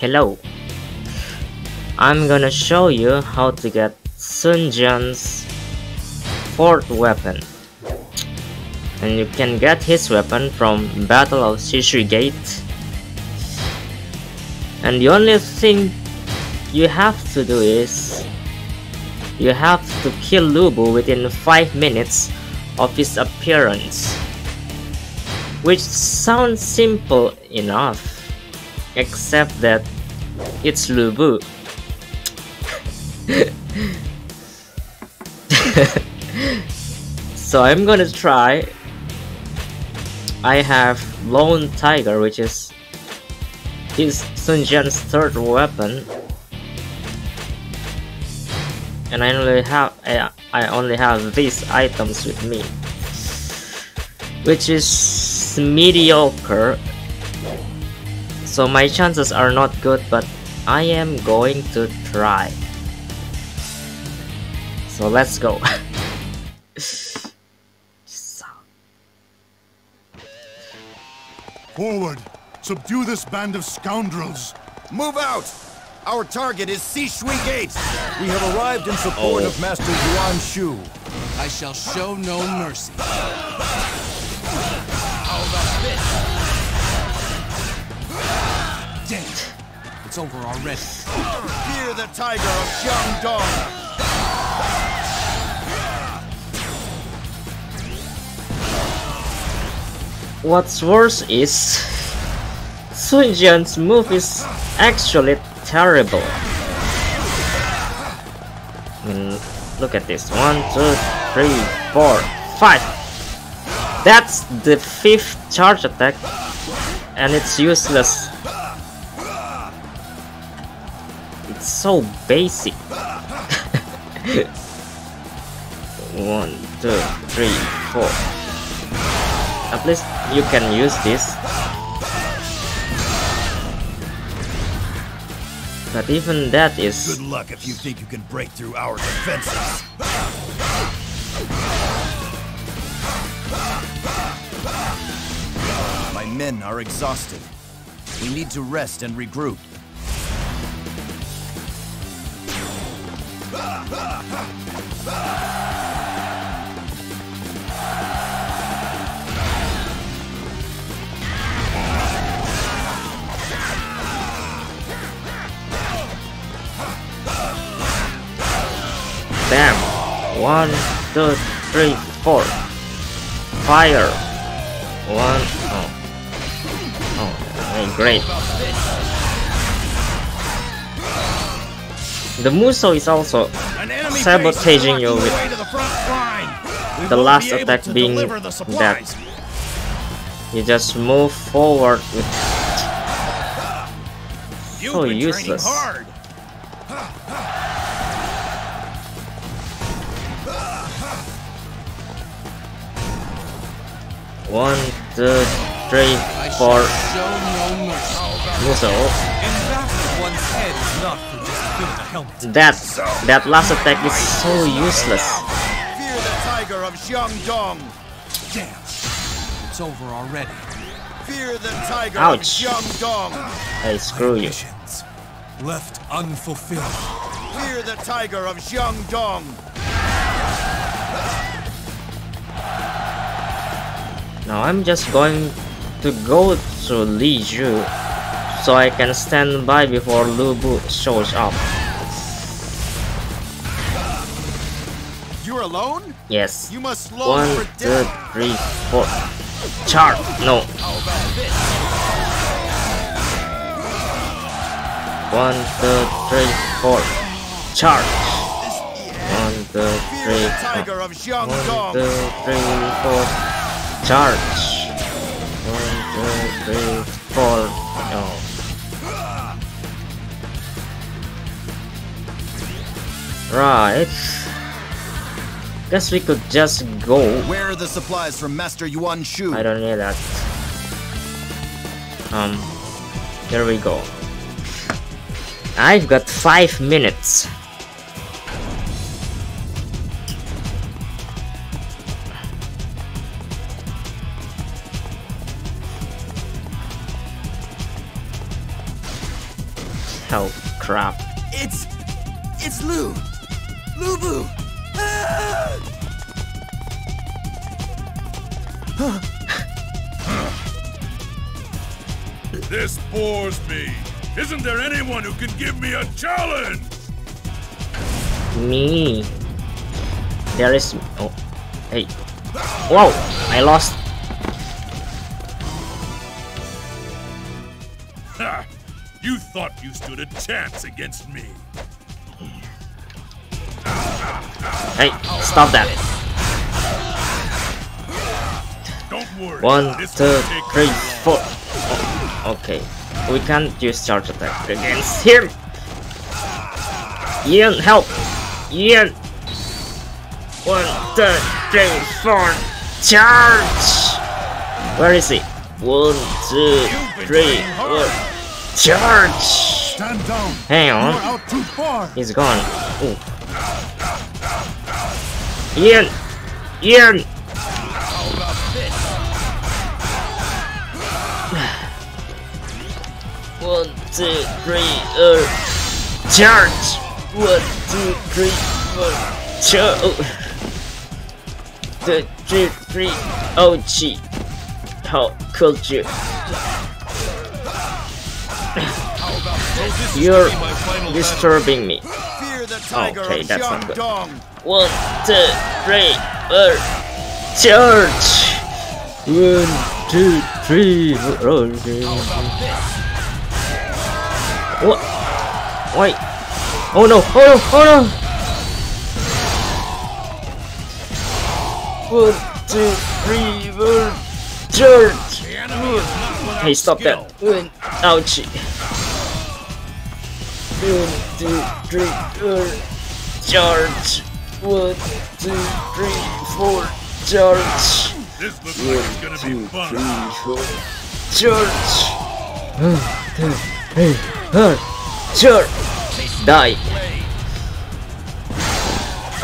Hello. I'm gonna show you how to get Sun Jian's fourth weapon. And you can get his weapon from Battle of Shishui Gate. And the only thing you have to do is you have to kill Lu Bu within 5 minutes of his appearance. Which sounds simple enough, except that it's Lu Bu. so I'm gonna try. I have Lone Tiger, which is his Sun Jian's third weapon, and I only have I, I only have these items with me, which is mediocre. So my chances are not good, but I am going to try. So let's go. Forward! Subdue this band of scoundrels! Move out! Our target is Shishui Gate! We have arrived in support Oh. of Master Yuan Shu. I shall show no mercy. Damn it. It's over already. Fear the tiger of Jiangdong! What's worse is Sun Jian's move is actually terrible. I mean, look at this. One, two, three, four, five. That's the fifth charge attack, and it's useless. It's so basic. One, two, three, four. At least you can use this. But even that is Good luck if you think you can break through our defenses. My men are exhausted. We need to rest and regroup. Bam! One, two, three, four. Fire! One, oh. Oh, okay, great. The Musou is also sabotaging you with their way to the front line. We the last attack being that you just move forward with so useless. hard. One, two, three, I four. shall no mercy. Musou. In battle, one's head is not for just build a helmet. That that last attack is so useless. Fear the tiger of Jiangdong. Damn. It's over already. Fear the tiger Ouch. of Jiangdong. Hey, screw you. Left unfulfilled. Fear the tiger of Jiangdong. Now I'm just going to go to Li Zhu so I can stand by before Lu Bu shows up. You're alone? Yes. You must long One, for two, three, four. Char! No. One, two, three, four. Charge! One, two, three, of Jiangdong. two, three, four. Charge! One, two, three, four. Oh. Right. Guess we could just go. Where are the supplies from Master Yuan Shu? I don't need that. Um, here we go. I've got five minutes. Oh crap. It's... it's Lu! Lubu! Ah! This bores me. Isn't there anyone who can give me a challenge? Me. There is. Oh, hey. Whoa! I lost. Ha! You thought you stood a chance against me. Hey, stop that. Don't worry. One, two, three, four. Oh, okay, we can't use charge attack against him. Ian, help! Ian! One, two, three, four. Charge! Where is he? One, two, three, four. Charge! Stand down. Hang on. out too far. He's gone. Ooh. Ian! Ian! One, two, three, uh, charge! One, two, three, four, charge! Oh. Two, two, three, oh gee! How could you? You're is gonna be my final battle. disturbing me. Fear the tiger Okay, that's not good. One, two, three, four, charge! One, two, three, four. What? Wait. Oh no, oh no, oh no! One, two, three, four, charge! The enemy is not without Hey, stop that. Ouchie. One, two, three, four, charge. One, two, three, four, charge. This looks like it's gonna be fun. Three, four, charge. One, two, three, four, charge. Die.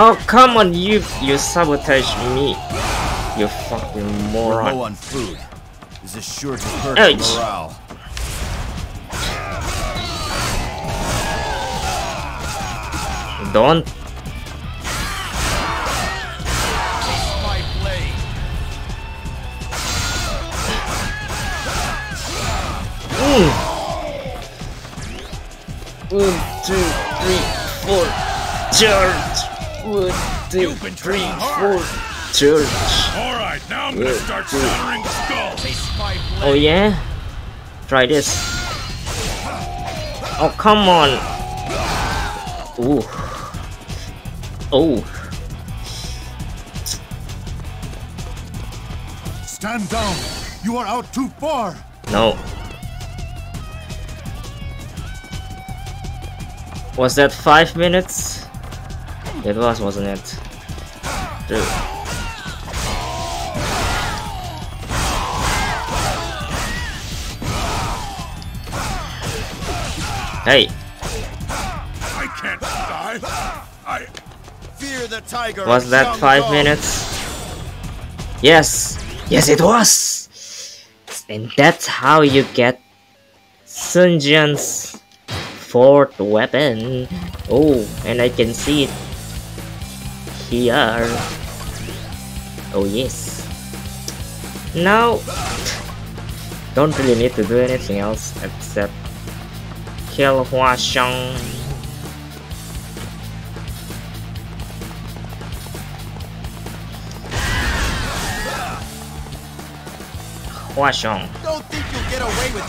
Oh, come on, you, you sabotage me. You fucking Low moron. on food. This is sure to hurt Ouch. morale. Don't Mm. One, two, three, four. Charge. One, two, You've been three, training four. hard. Charge. All right, now I'm gonna start two. shattering skulls. Face my blade. Oh yeah? Try this. Oh come on. Ooh. Oh. Stand down. You are out too far. No. Was that five minutes? It was, wasn't it? Dude. Hey, was that five minutes? Yes! Yes, it was! And that's how you get Sun Jian's fourth weapon. Oh, and I can see it here. Oh, yes. Now, don't really need to do anything else except kill Hua Xiong.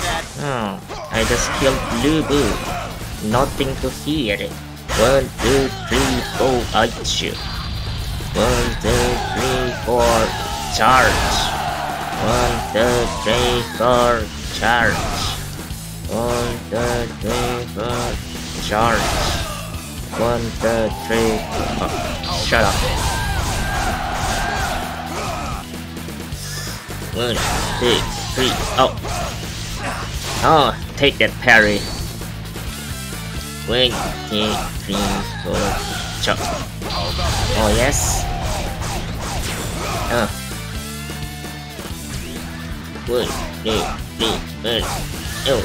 That. Oh, I just killed Blue Boo. Nothing to fear. One, two, three, four, I shoot. One, two, three, four, charge. One, two, three, four, charge. One, two, three, four, charge. One, two, three, four. Shut up. One, two, three. Oh. Oh, take that parry. One, two, three, four, chop. Oh, yes. Oh. One, two, three, four. Oh.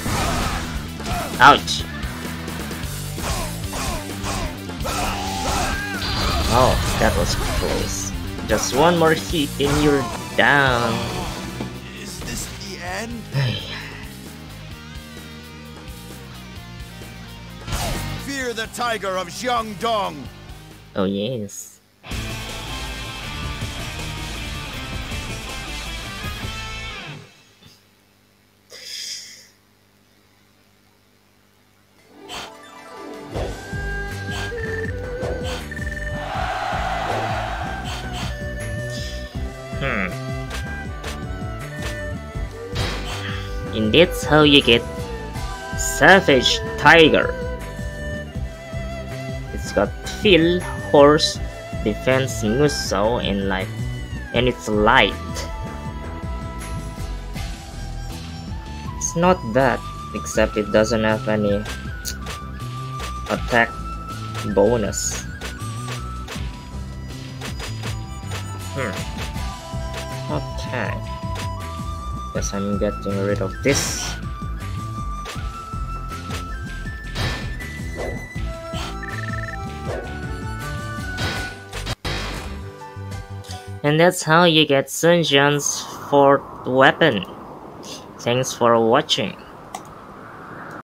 Ouch. Oh, that was close. Just one more hit and you're down. Is this the end? Fear the tiger of Jiangdong! Oh yes. That's how you get Savage Tiger. It's got Feel, Horse, Defense, Muscle, and Life. And it's light. It's not that, except it doesn't have any attack bonus. Hmm. Okay. Guess I'm getting rid of this. And that's how you get Sun Jian's fourth weapon. Thanks for watching.